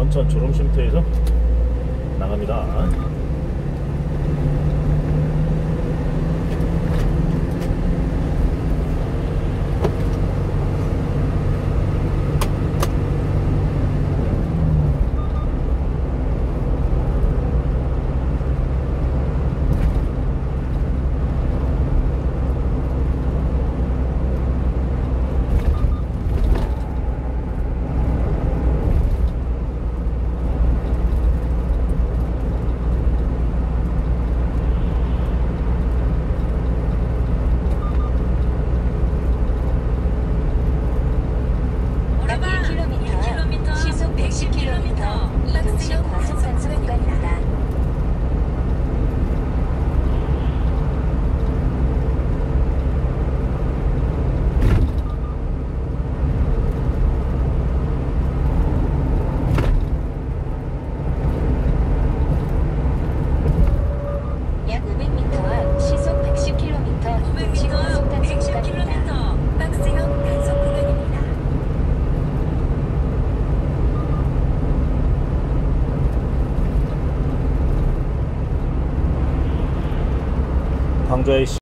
원천 졸음쉼터에서 나갑니다. 常在